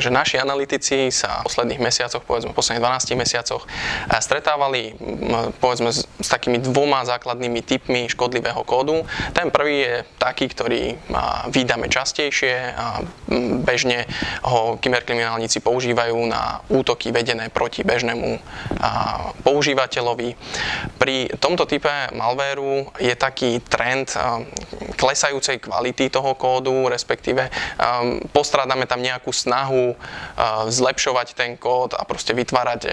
Takže naši analytici sa v posledných mesiacoch, povedzme v posledných 12 mesiacoch, stretávali povedzme s, s takými dvoma základnými typmi škodlivého kódu. Ten prvý je taký, ktorý vydáme častejšie a bežne ho kyberkriminálnici používajú na útoky vedené proti bežnému používateľovi. Pri tomto type malvéru je taký trend klesajúcej kvality toho kódu, respektíve postrádame tam nejakú snahu zlepšovať ten kód a proste vytvárať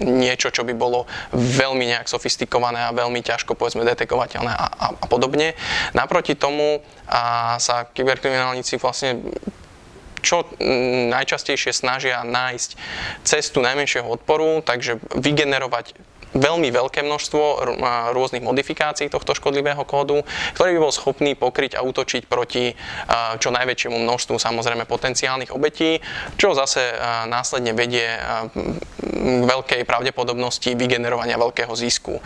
niečo, čo by bolo veľmi nejak sofistikované a veľmi ťažko povedzme detekovateľné a, a, a podobne. Naproti tomu a sa kyberkriminálnici vlastne čo najčastejšie snažia nájsť cestu najmenšieho odporu, takže vygenerovať veľmi veľké množstvo rôznych modifikácií tohto škodlivého kódu, ktorý by bol schopný pokryť a útočiť proti čo najväčšiemu množstvu samozrejme potenciálnych obetí, čo zase následne vedie k veľkej pravdepodobnosti vygenerovania veľkého zisku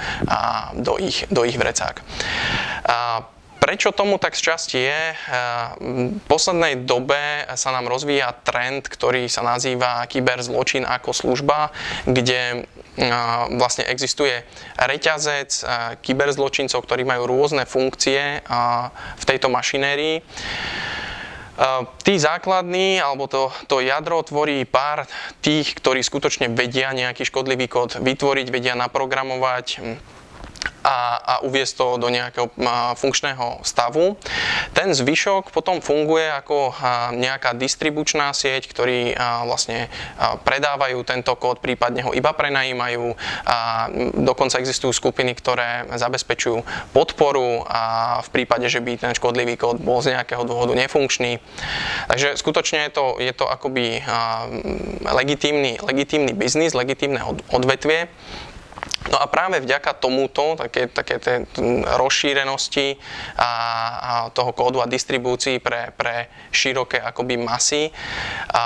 do ich, do ich vrecák. Prečo tomu tak z časti je? V poslednej dobe sa nám rozvíja trend, ktorý sa nazýva kyberzločin ako služba, kde vlastne existuje reťazec kyberzločincov, ktorí majú rôzne funkcie v tejto mašinérii. Tí základní, alebo to, to jadro tvorí pár tých, ktorí skutočne vedia nejaký škodlivý kód vytvoriť, vedia naprogramovať, a, a uviesť to do nejakého funkčného stavu. Ten zvyšok potom funguje ako nejaká distribučná sieť, ktorí vlastne predávajú tento kód, prípadne ho iba prenajímajú. A dokonca existujú skupiny, ktoré zabezpečujú podporu a v prípade, že by ten škodlivý kód bol z nejakého dôvodu nefunkčný. Takže skutočne je to, je to akoby legitímny, legitímny biznis, legitímne odvetvie. No a práve vďaka tomuto, také, také tej rozšírenosti a, a toho kódu a distribúcii pre, pre široké akoby masy, a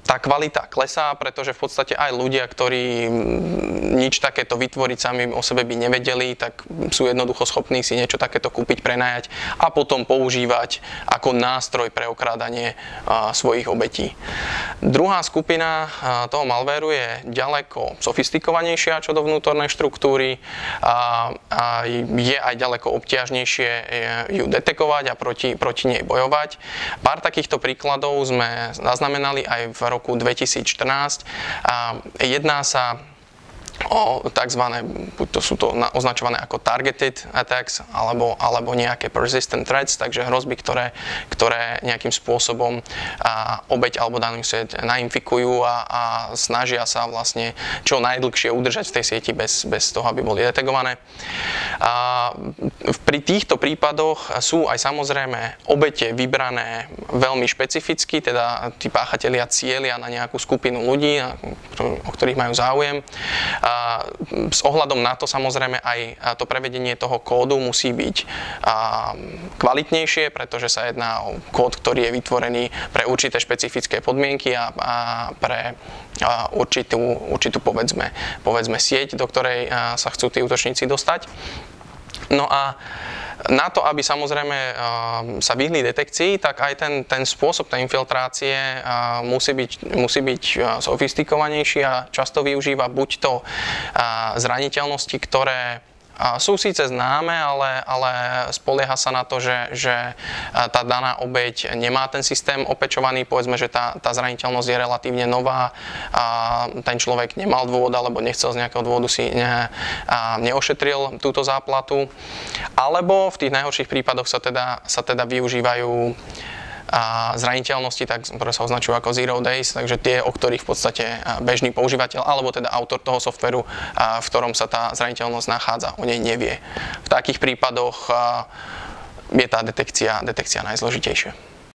tá kvalita klesá, pretože v podstate aj ľudia, ktorí nič takéto vytvoriť sami o sebe by nevedeli, tak sú jednoducho schopní si niečo takéto kúpiť, prenajať a potom používať ako nástroj pre okrádanie a, svojich obetí. Druhá skupina a, toho malvéru je ďaleko sofistikovanejšia čo do vnútornej štruktúry a, a je aj ďaleko obťažnejšie e, ju detekovať a proti, proti nej bojovať. Pár takýchto príkladov sme zaznamenali aj v roku 2014. A jedná sa o tzv. buď to sú to označované ako targeted attacks alebo, alebo nejaké persistent threats, takže hrozby, ktoré, ktoré nejakým spôsobom a, obeď alebo danú sieť nainfikujú a, a snažia sa vlastne čo najdlhšie udržať v tej sieti bez, bez toho, aby boli detegované. A, pri týchto prípadoch sú aj samozrejme obete vybrané veľmi špecificky, teda tí páchatelia cieľia na nejakú skupinu ľudí, o ktorých majú záujem s ohľadom na to samozrejme aj to prevedenie toho kódu musí byť kvalitnejšie, pretože sa jedná o kód, ktorý je vytvorený pre určité špecifické podmienky a, pre určitú, určitú povedzme, povedzme sieť, do ktorej sa chcú tí útočníci dostať. No a na to, aby samozrejme sa vyhli detekcii, tak aj ten, ten spôsob tej infiltrácie musí byť, musí byť sofistikovanejší a často využíva buď to zraniteľnosti, ktoré sú síce známe, ale, ale spolieha sa na to, že, že tá daná obeď nemá ten systém opečovaný, povedzme, že tá, tá zraniteľnosť je relatívne nová a ten človek nemal dôvod alebo nechcel z nejakého dôvodu si ne, a neošetril túto záplatu. Alebo v tých najhorších prípadoch sa teda, sa teda využívajú a zraniteľnosti, tak, ktoré sa označujú ako zero days, takže tie, o ktorých v podstate bežný používateľ alebo teda autor toho softveru, v ktorom sa tá zraniteľnosť nachádza, o nej nevie. V takých prípadoch je tá detekcia, detekcia najzložitejšia.